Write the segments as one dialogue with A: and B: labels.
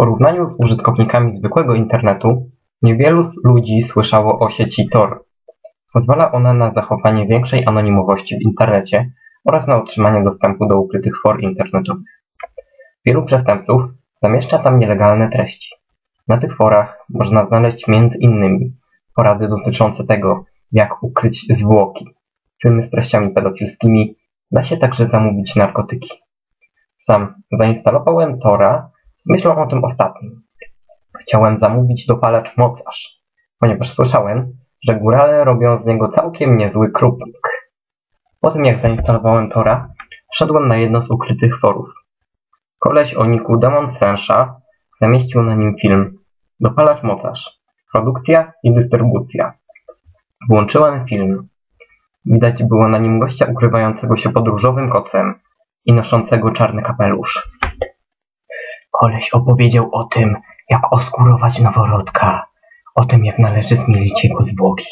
A: porównaniu z użytkownikami zwykłego internetu, niewielu ludzi słyszało o sieci Tor. Pozwala ona na zachowanie większej anonimowości w internecie oraz na otrzymanie dostępu do ukrytych for internetowych. Wielu przestępców zamieszcza tam nielegalne treści. Na tych forach można znaleźć innymi porady dotyczące tego, jak ukryć zwłoki, filmy z treściami pedofilskimi, da się także zamówić narkotyki. Sam zainstalowałem Tora z myślą o tym ostatnim. Chciałem zamówić dopalacz mocarz, ponieważ słyszałem, że górale robią z niego całkiem niezły krupnik. Po tym jak zainstalowałem Tora, wszedłem na jedno z ukrytych forów. Koleś o niku Demon Sensha zamieścił na nim film Dopalacz mocarz. Produkcja i dystrybucja. Włączyłem film. Widać było na nim gościa ukrywającego się pod różowym kocem i noszącego czarny kapelusz. Koleś opowiedział o tym, jak oskurować noworodka, o tym, jak należy zmielić jego zwłoki,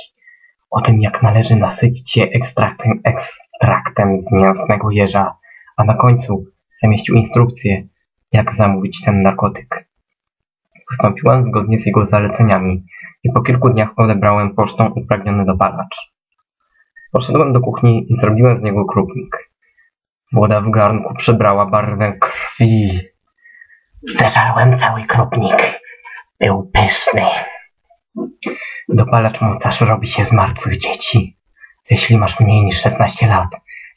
A: o tym, jak należy nasycić je ekstraktem, ekstraktem z mięsnego jeża, a na końcu zamieścił instrukcję, jak zamówić ten narkotyk. Postąpiłem zgodnie z jego zaleceniami i po kilku dniach odebrałem pocztą upragniony dopalacz. Poszedłem do kuchni i zrobiłem z niego krupnik. Woda w garnku przybrała barwę krwi. Zeżarłem cały krupnik. Był pyszny. Dopalacz mocarz robi się z martwych dzieci. Jeśli masz mniej niż 16 lat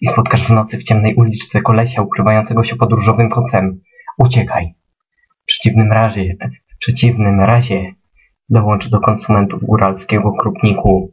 A: i spotkasz w nocy w ciemnej uliczce kolesia ukrywającego się pod różowym kocem, uciekaj. W przeciwnym razie, w przeciwnym razie dołącz do konsumentów góralskiego krupniku.